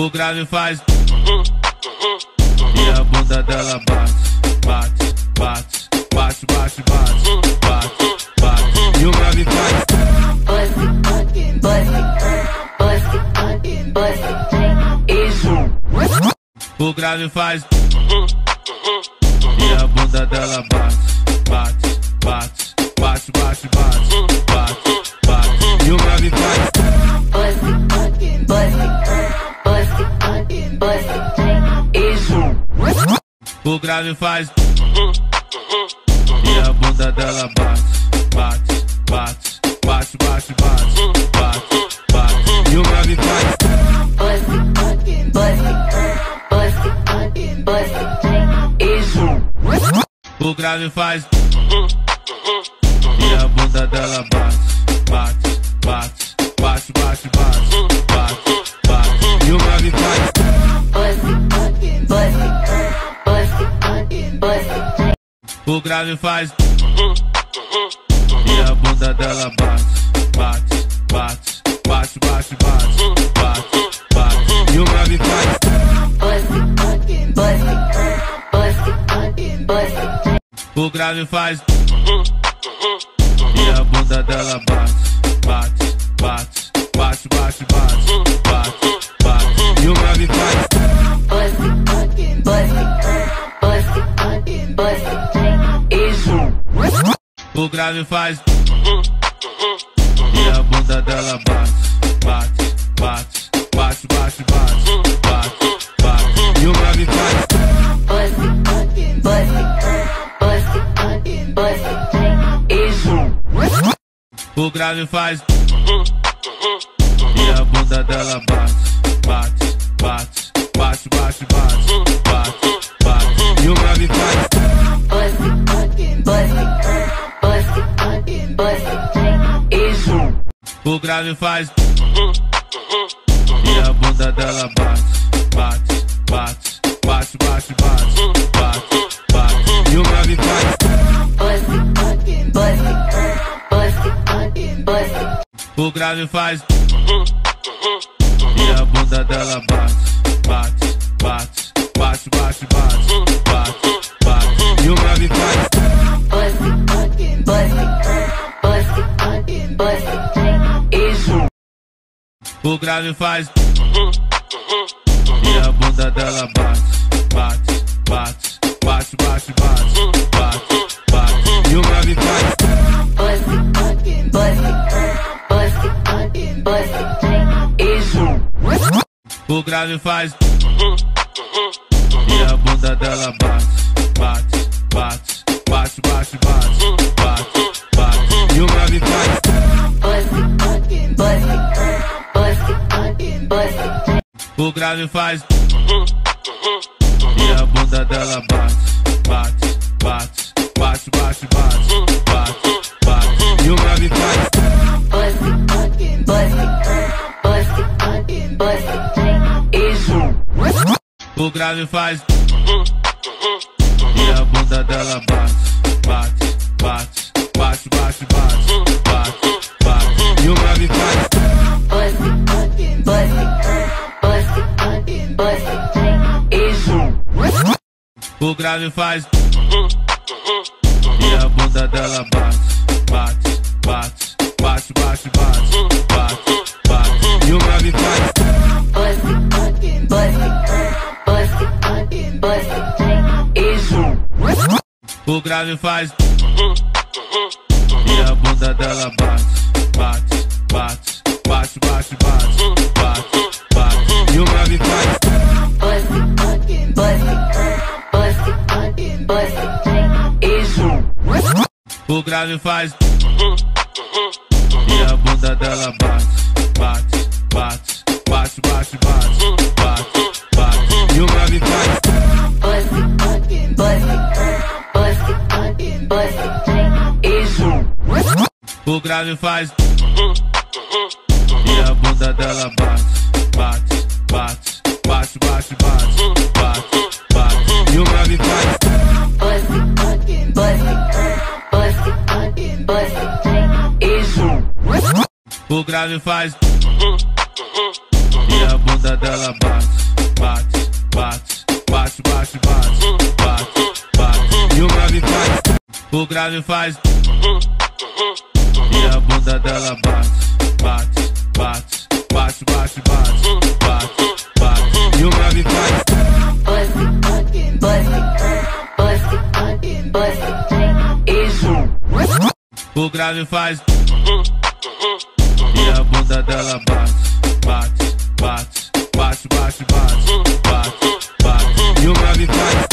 O grave faz. E a bunda dela bate, bate, bate, bate, bate, bate, bate, bate. E o grave faz. O grave faz. E a bunda dela bate, bate, bate, bate, bate, bate, bate, bate. E o grave faz. O grave faz. E a bunda dela bate, bate, bate, bate, bate, bate, bate, bate. E o grave faz. O grave faz. E a bunda dela bate, O grave faz. E a bunda dela bate, bate, bate, bate, bate, bate, bate, bate. E o grave faz. O grave faz. E a bunda dela bate, bate, bate, bate, bate, bate, bate, O grave faz. E a bunda dela bate, bate, bate, bate, bate, bate, bate, bate. E o grave faz. O grave faz. E a bunda dela bate, bate, bate, bate, bate, bate, bate, bate. E o grave faz. O grave faz. E a bunda dela bate, bate, bate, bate, bate, bate, bate, bate. E o grave faz. O grave faz. E a bunda dela bate, O grave faz. E a bunda dela bate, bate, bate, bate, bate, bate, bate, bate. E o grave faz. O grave faz. E a bunda dela bate, Grave faz. E a bunda dela bate, bate, bate, bate, bate, bate, bate, bate. E o grave faz. O grave faz. E a bunda dela bate, bate, bate, bate, bate, O grave faz. E a bunda dela bate, bate, bate, bate, bate, bate, bate, bate. E o grave faz. O grave faz. E a bunda dela bate, O grave faz. E a bunda dela bate, bate, bate, bate, bate, bate, bate, bate. E o grave faz. O grave faz. E a bunda dela bate, bate, bate, o grave faz. E a bunda dela bate, bate, bate, bate, bate, bate, bate, bate. E o grave faz, o grave faz. E a bunda dela bate, bate, bate, bate, bate, bate, bate, bate. E o grave faz. Buzz. O grave faz. E bunda dela bate, bate, bate, bate, bate, bate, bate, bate. E o grave faz.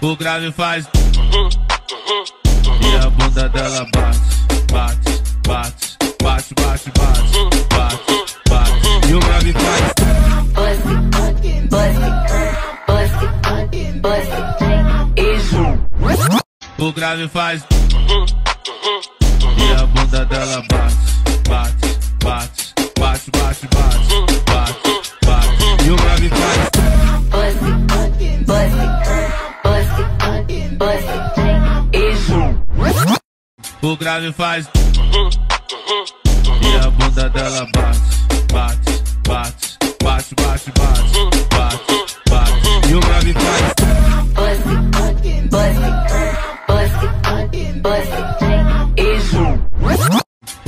O grave faz. E a bunda dela bate, bate, bate, bate, bate, bate, O grave faz. E a bunda dela bate, bate, bate, bate, bate, bate, bate, bate. E o grave faz. O grave faz. E a bunda dela bate, bate, bate, bate, bate, bate,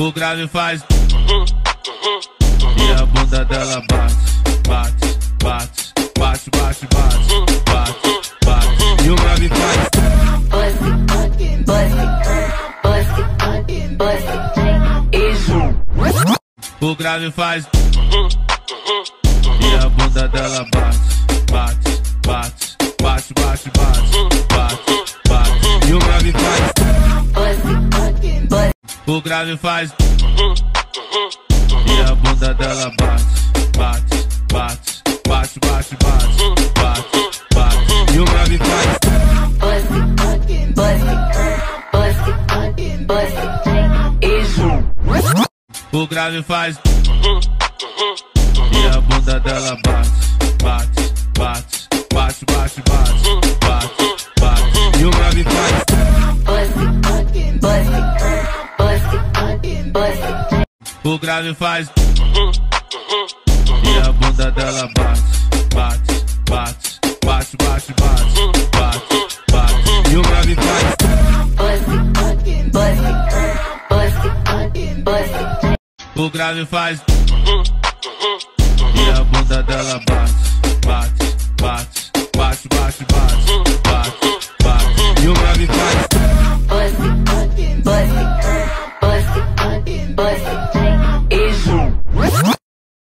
O grave faz. E a bunda dela bate, bate, bate, bate, bate, bate, bate, bate. E o grave faz. O grave faz. E a bunda dela bate, bate, bate, bate, bate, bate, bate, bate. E o grave faz. O grave faz. E a bunda dela bate, bate, bate, bate, bate, bate, bate, bate. E o grave faz. O grave faz. E a bunda dela bate, O grave faz. E a bunda dela bate, bate, bate, bate, bate, bate, bate, bate. E o grave faz. O grave faz.